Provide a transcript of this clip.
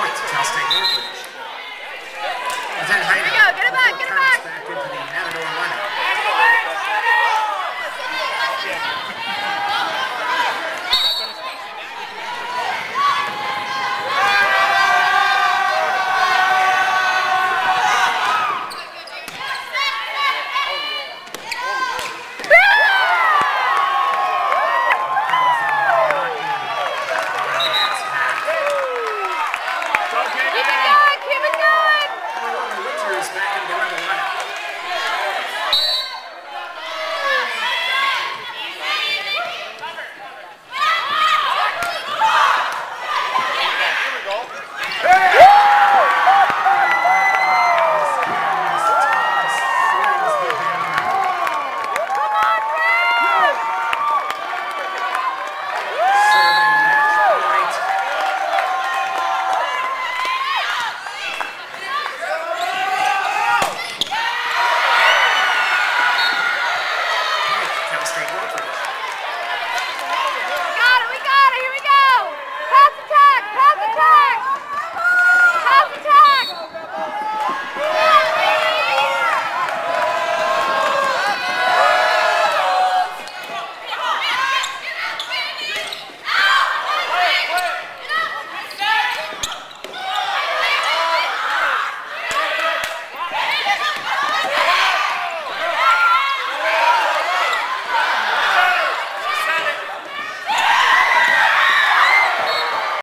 point to Cal State Northridge. And then There we go. Get it back. Get it back. back into the